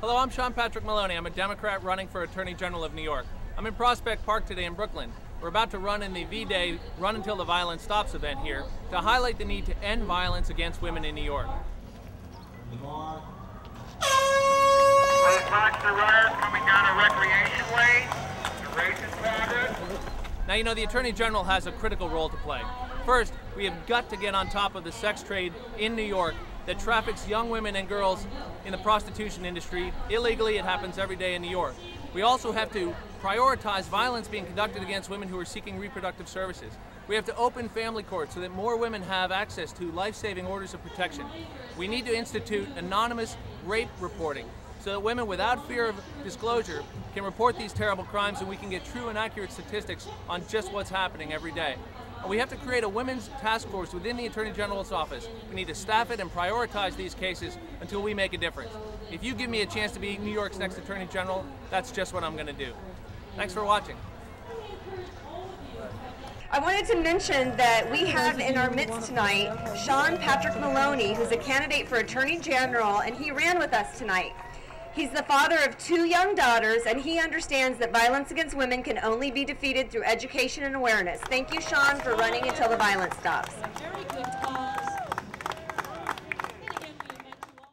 Hello, I'm Sean Patrick Maloney. I'm a Democrat running for Attorney General of New York. I'm in Prospect Park today in Brooklyn. We're about to run in the V-Day Run Until the Violence Stops event here to highlight the need to end violence against women in New York. Now, you know, the Attorney General has a critical role to play. First, we have got to get on top of the sex trade in New York that traffics young women and girls in the prostitution industry. Illegally, it happens every day in New York. We also have to prioritize violence being conducted against women who are seeking reproductive services. We have to open family courts so that more women have access to life-saving orders of protection. We need to institute anonymous rape reporting so that women without fear of disclosure can report these terrible crimes and we can get true and accurate statistics on just what's happening every day. We have to create a women's task force within the Attorney General's office. We need to staff it and prioritize these cases until we make a difference. If you give me a chance to be New York's next Attorney General, that's just what I'm going to do. Thanks for watching. I wanted to mention that we have in our midst tonight Sean Patrick Maloney, who's a candidate for Attorney General, and he ran with us tonight. He's the father of two young daughters, and he understands that violence against women can only be defeated through education and awareness. Thank you, Sean, for running until the violence stops.